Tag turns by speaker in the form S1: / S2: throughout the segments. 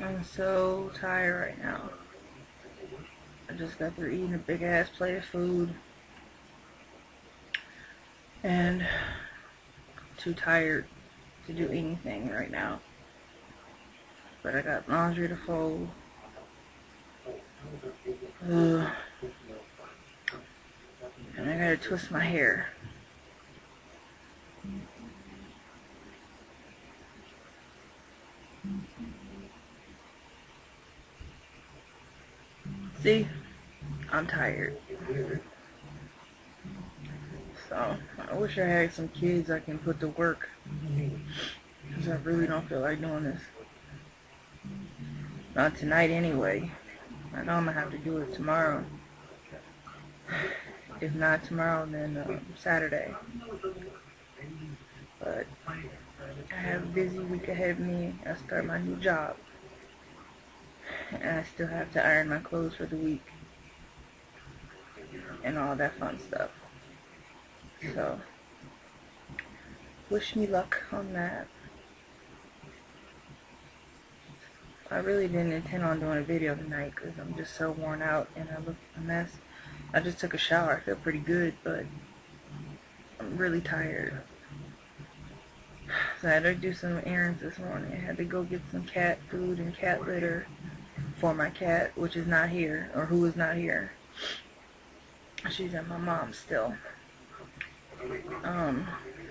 S1: I'm so tired right now. I just got through eating a big ass plate of food. And too tired to do anything right now. But I got laundry to fold. Ugh. And I gotta twist my hair. See? I'm tired. So, I wish I had some kids I can put to work. Because I really don't feel like doing this. Not tonight anyway. I know I'm going to have to do it tomorrow. If not tomorrow, then uh, Saturday. But I have a busy week ahead of me. I start my new job. And I still have to iron my clothes for the week. And all that fun stuff. So, wish me luck on that. I really didn't intend on doing a video tonight because I'm just so worn out and I look a mess. I just took a shower. I feel pretty good, but I'm really tired. So I had to do some errands this morning. I had to go get some cat food and cat litter for my cat, which is not here, or who is not here. She's at my mom's still. Um,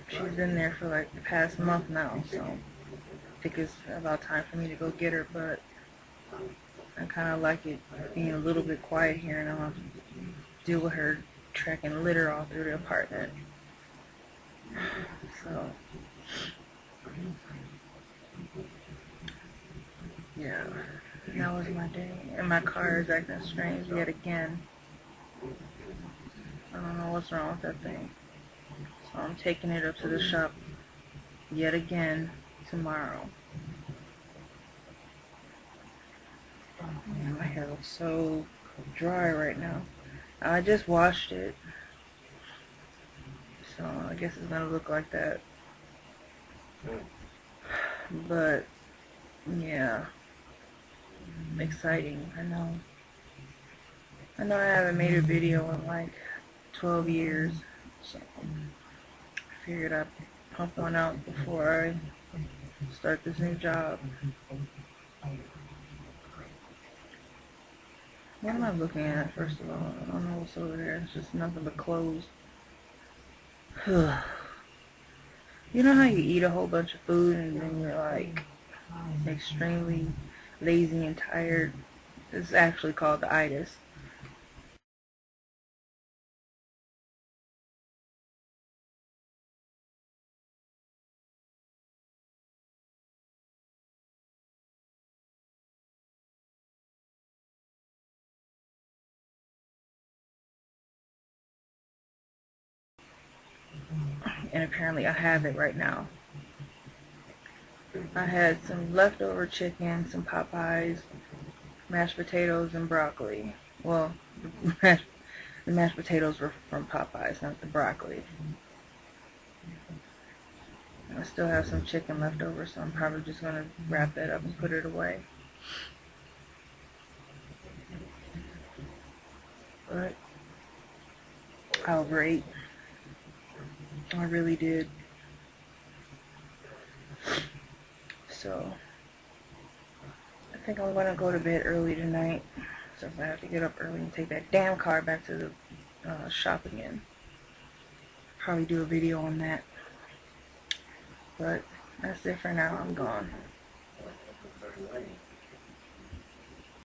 S1: she's been there for like the past month now, so I think it's about time for me to go get her, but I kind of like it being a little bit quiet here and I don't have to deal with her tracking litter all through the apartment. So, yeah, that was my day. And my car is acting strange yet again. I don't know what's wrong with that thing. So I'm taking it up to the shop yet again tomorrow. my hair looks so dry right now. I just washed it. So I guess it's gonna look like that. But yeah. Exciting, I know. I know I haven't made a video in like 12 years. So I figured I'd pump one out before I start this new job. What am I looking at, first of all? I don't know what's over there. It's just nothing but clothes. you know how you eat a whole bunch of food and then you're like extremely lazy and tired? It's actually called the itis. and apparently I have it right now. I had some leftover chicken, some Popeyes, mashed potatoes, and broccoli. Well, the mashed potatoes were from Popeyes, not the broccoli. I still have some chicken left over, so I'm probably just going to wrap that up and put it away. But I'll rate. I really did. So, I think I'm going to go to bed early tonight. So I have to get up early and take that damn car back to the uh, shop again. Probably do a video on that. But that's it for now. I'm gone.